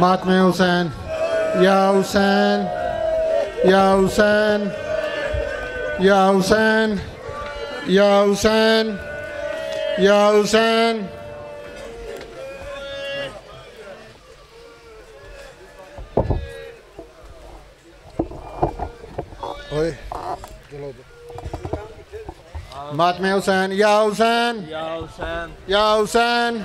ماتم حسین یا حسین یا حسین یا حسین یا حسین یا حسین ماتم حسین یا حسین یا حسین یا حسین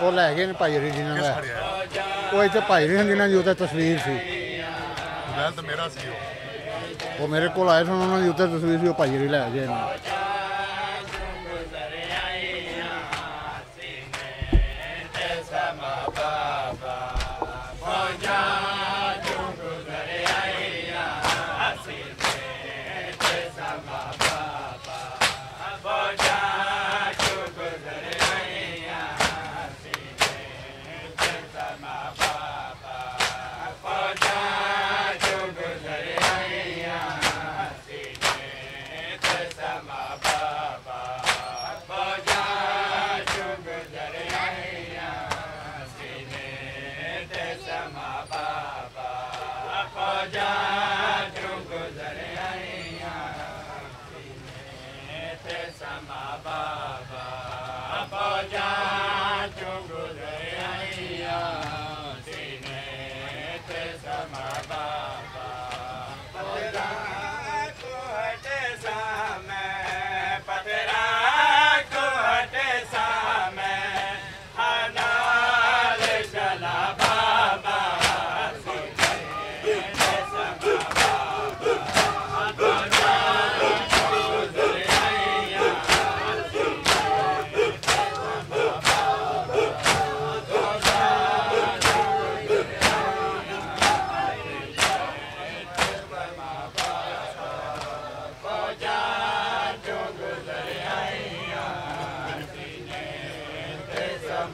ਉਹ ਲੈ ਗਏ ਨੇ ਭਾਈ ਹਰੀ ਜੀ ਨਾਲ ਉਹ ਇੱਥੇ ਭਾਈ ਹਰੀ ਜਿਹਨਾਂ ਦੀ ਉੱਤੇ ਤਸਵੀਰ ਸੀ। ਮੋਬਾਈਲ ਤਾਂ ਮੇਰਾ ਸੀ ਉਹ। ਉਹ ਮੇਰੇ ਕੋਲ ਆਏ ਸਨ ਉਹਨਾਂ ਦੀ ਉੱਤੇ ਤਸਵੀਰ ਸੀ ਉਹ ਭਾਈ ਹਰੀ ਲੈ ਗਏ ਨੇ।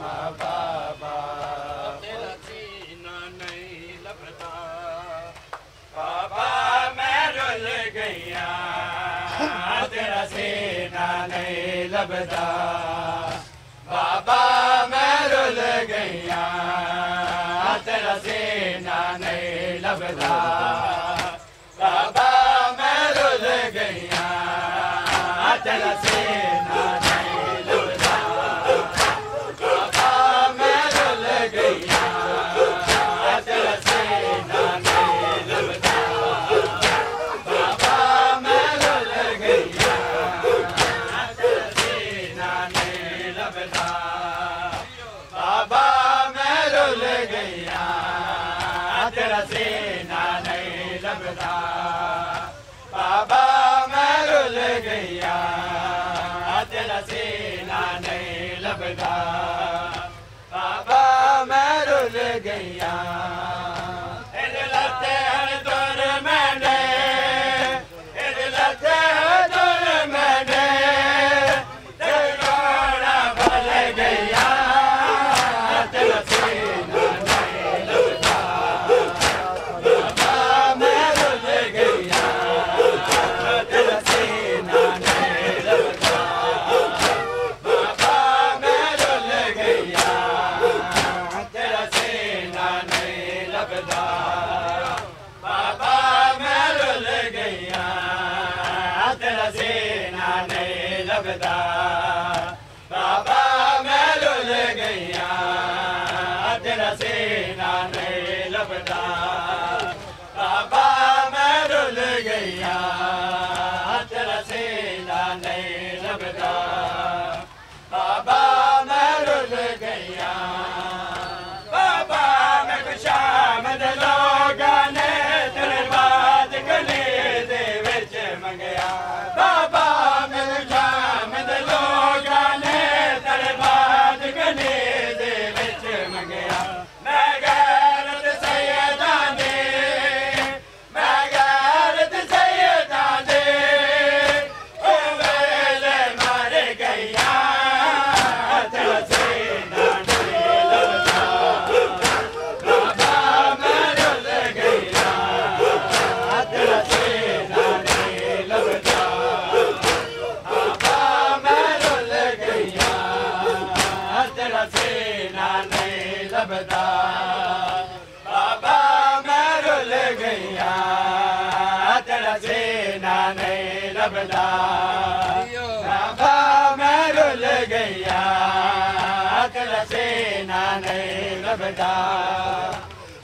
مان بابا سينا مين رول گييا آجر سينا نئي لڳندا بابا مين رول گييا آجر سينا ਰੱਬ ਦਾ ਬਾਬਾ ਮੈਂ ਰੁੱਲ ਗਈਆਂ।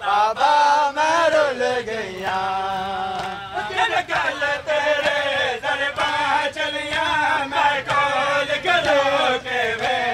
بابا میں رول گیا دل کل تیرے دربا چلیا میں کال گلو کے بے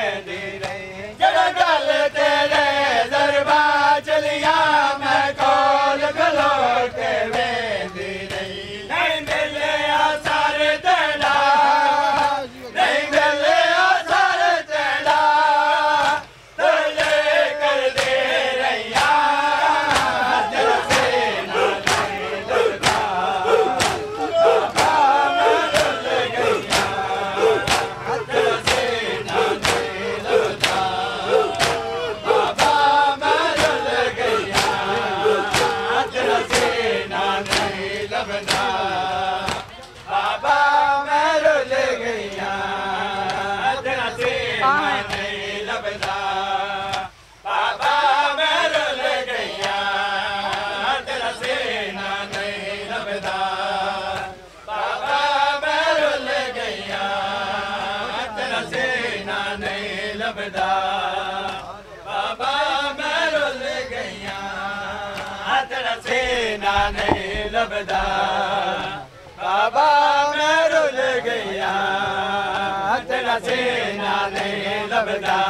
ني لڳندا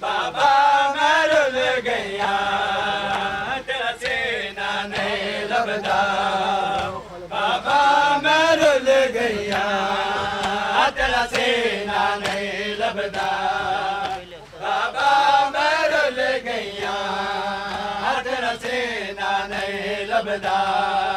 بابا مير گييا. اڄ سينا ني لڳندا بابا مير گييا. اڄر سينا ني لڳندا بابا مير گييا. اڄ سينا ني لڳندا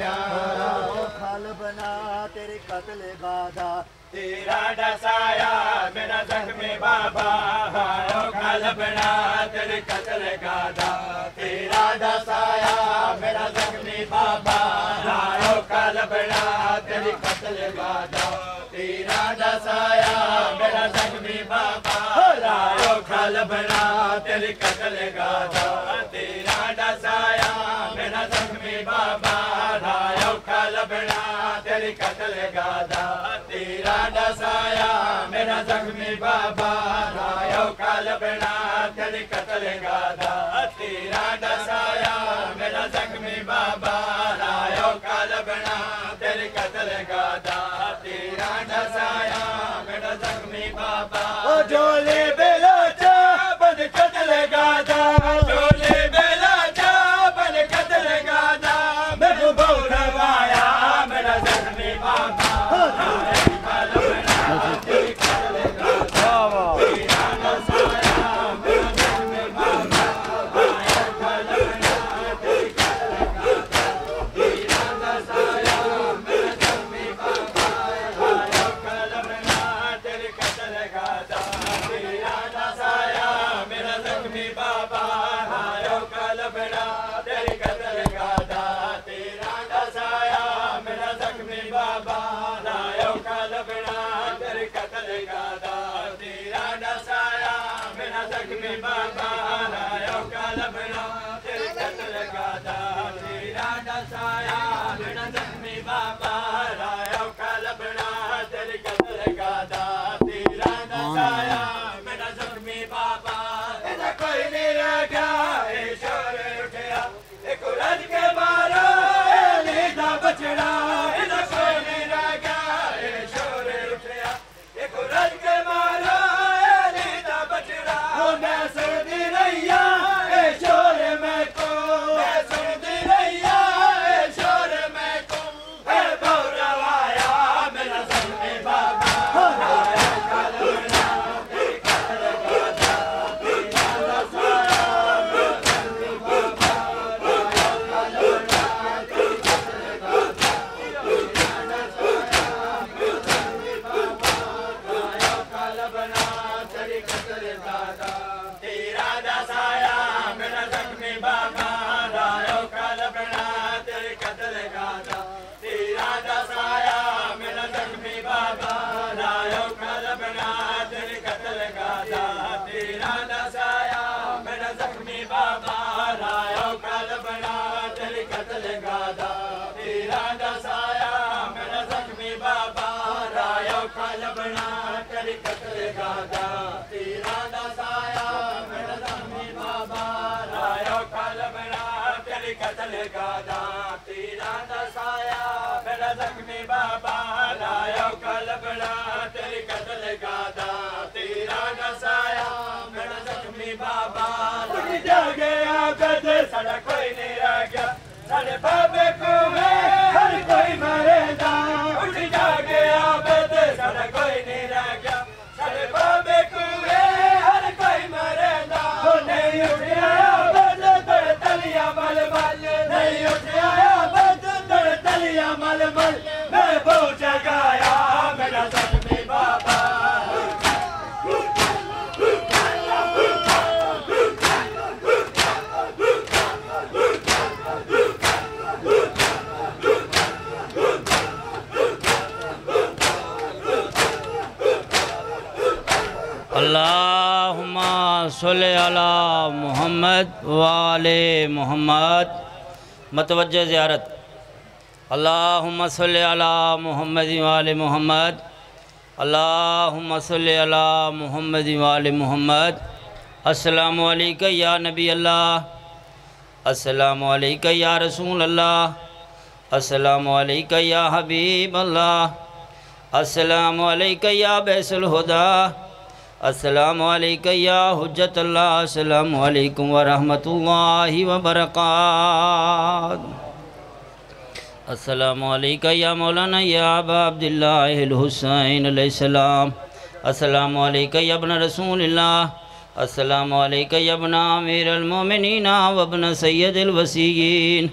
یارا بنا تیرے قتل بادا تیرا ڈسایا میرا زخم بابا پھل بنا تیرے قتل گادا تیرا ڈسایا میرا زخمی بابا ہارو کھل بنا تیری قتل گادا تیرا ڈسایا میرا زخمی بابا ہارو کھل بنا تیری قتل گادا تیرا ڈسایا میرا زخمی بابا ہارو کھل بنا تیری قتل گادا تیرا ڈسایا میرا زخمی بابا رایو کال بنا تیری قتل گادا تیرا دسایا میرا زخمی بابا رایو کال بنا تیری قتل گادا تیرا دسایا میرا زخمی بابا اٹھ جا گیا گد سڑا کوئی نہیں رہ گیا سارے بابے کو ہے ہر کوئی مرے دا اٹھ جا گیا گد سڑا کوئی نہیں رہ گیا سارے بابے متوجہ زیارت۔ اللہم صلی علی محمد وآل محمد۔ اللہم صلی علی محمد وآل محمد۔ السلام علیکہ یا نبی اللہ۔ السلام علیکہ یا رسول اللہ۔ السلام علیکہ یا حبیب اللہ۔ السلام علیکہ یا بیس الہدا۔ السلام علیکم یا حجت اللہ، السلام علیکم ورحمۃ اللہ وبرکاتہ۔ السلام علیکم یا مولانا، یا ابا عبداللہ الحسین علیہ السلام۔ السلام علیکم یا ابن رسول اللہ۔ السلام علیکم یا ابن امیر المومنین و ابن سید الوسیین۔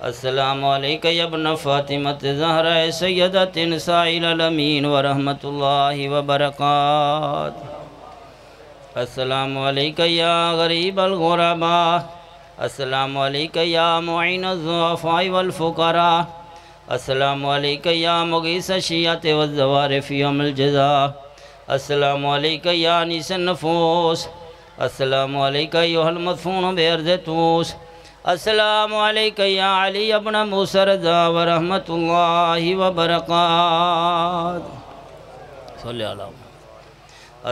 السلام علیکہ یا ابن فاطمت زہرہ سیدت نسائی العالمین ورحمت اللہ وبرکاتہ۔ السلام علیکہ یا غریب الغرباء السلام علیکہ یا معین الضعفاء والفقراء. السلام علیکہ یا مغیث الشیعت والزوار فی یوم الجزاء. السلام علیکہ یا انیس النفوس. السلام علیکہ ایوہ المدفون بیرز توس السلام علیکہ یا علی ابن موسیٰ رضا ورحمت اللہ وبرکاتہ. صلی اللہ علیہ وسلم.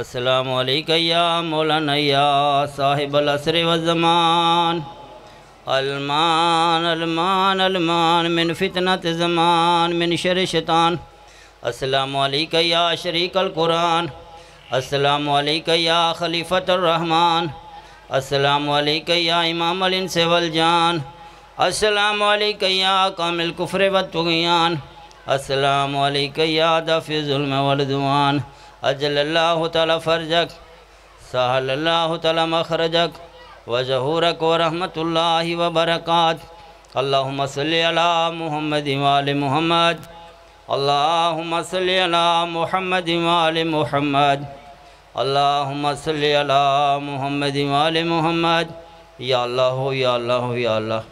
السلام علیکہ یا مولانا یا صاحب العصر والزمان. المان المان المان، من فتنة زمان، من شر شیطان. السلام علیکہ یا شریک القرآن. السلام علیکہ یا خلیفۃ الرحمن. السلام علیکہ یا امام الانس والجان. السلام علیکہ یا کامل کفر والتغیان السلام علیکہ یا دفع ظلم والدوان اجل اللہ تعالی فرجک، سہل اللہ تعالی مخرجک، وجہورک ورحمت اللہ وبرکات. اللہم صلی علی محمد وآل محمد. اللہم صلی علی محمد وآل محمد. اللہم صلی علی محمد وآل محمد. یا اللہ یا اللہ یا اللہ.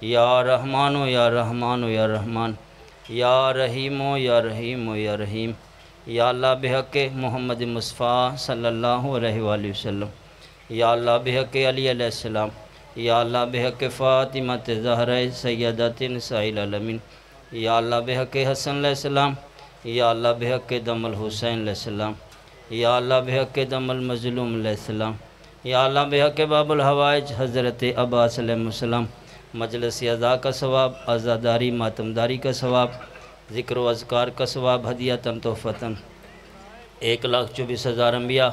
یا رحمان یا رحمان یا رحمان. یا رحیم و یا رحیم و یا رحیم، یا اللہ بحق محمد مصطفیٰ صلی اللہ علیہ وآلہ وسلم، یا اللہ بحق علی علیہ السلام، یا اللہ بحق فاطمہ زہرہ سیدت نساء العالمین، یا اللہ بحق حسن علیہ السلام، یا اللہ بحق دم الحسین علیہ السلام، یا اللہ بحق دم المظلوم علیہ السلام، یا اللہ بحق باب الحوائج حضرت عباس علیہ السلام، مجلس اعضاء کا ثواب، عزاداری ماتمداری کا ثواب ذکر و اذکار کا ثواب ہدیتاً، تحفتاً۔ ایک لاکھ چوبیس ہزار انبیاء،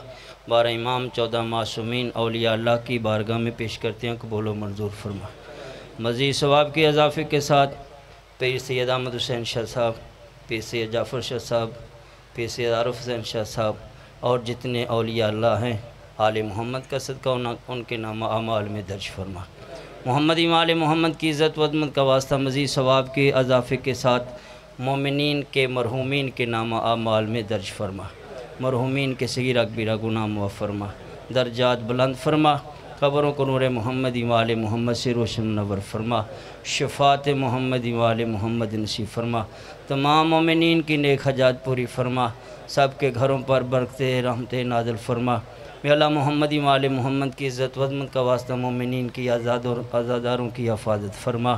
بارہ امام، چودہ معصومین، اولیاء اللہ کی بارگاہ میں پیش کرتے ہیں، قبول و منظور فرما۔ مزید ثواب کے اضافے کے ساتھ پیر سید احمد حسین شاہ صاحب، پیر سید جعفر شاہ صاحب، پیر سید عارف حسین شاہ صاحب اور جتنے اولیاء اللہ ہیں، آل محمد کا صدقہ ان کے نام اعمال میں درج فرما۔ محمد امال محمد کی عزت و عظمت کا واسطہ مزید ثواب کے اضافے کے ساتھ مومنین کے مرحومین کے نام اعمال میں درج فرما۔ مرحومین کے صغیرہ کبیرہ گناہ معاف فرما۔ درجات بلند فرما۔ قبروں کو نور محمد امال محمد سے روشن نور فرما۔ شفاعت محمد امال محمد نصیب فرما۔ تمام مومنین کی نیک حجات پوری فرما۔ سب کے گھروں پر برکتے رحمت نازل فرما۔ میں اللہ محمد امال محمد کی عزت و عظمت کا واسطہ مومنین کی آزاد اور آزاداروں کی حفاظت فرما۔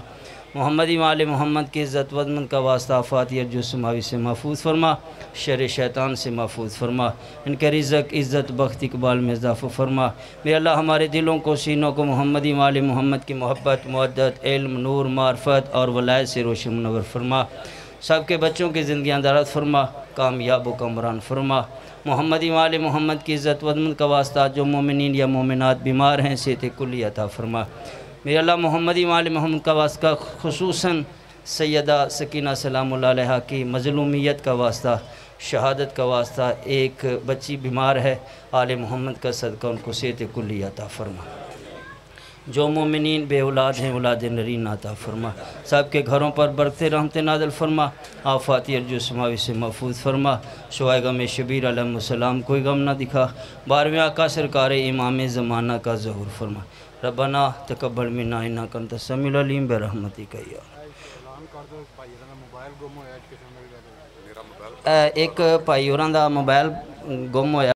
محمد امال محمد کی عزت و عظمت کا واسطہ آفاتی ارجو سماوی سے محفوظ فرما، شر شیطان سے محفوظ فرما۔ ان کے رزق، عزت، بخت، اقبال میں اضافہ فرما۔ میرے اللہ ہمارے دلوں کو، سینوں کو محمد امال محمد کی محبت معدت علم، نور، معرفت اور ولایت سے روشن منور فرما۔ سب کے بچوں کی زندگیاں درد فرما، کامیاب و کمران فرما۔ محمد امال محمد کی عزت و عظمت کا واسطہ، جو مومنین یا مومنات بیمار ہیں، صحت کلی عطا فرما۔ میرے اللہ محمد امال محمد کا واسطہ، خصوصاً سیدہ سکینہ سلام اللہ علیہ کی مظلومیت کا واسطہ، شہادت کا واسطہ، ایک بچی بیمار ہے، آل محمد کا صدقہ ان کو صحت کلی عطا فرما۔ جو مومنین بے اولاد ہیں، اولاد نرین عطا فرما۔ سب کے گھروں پر برکت رحمت نازل فرما۔ آفاتی ارجو سماوی سے محفوظ فرما۔ شوائے غم شبیر علیہ السلام، کوئی غم نہ دکھا۔ بارہویں آقا سرکار امام زمانہ کا ظہور فرما۔ ربنا تقبل منا انا کنت سمیع العلیم برحمتک یا ایک بھائی ہوراں دا موبائل گم ہویا۔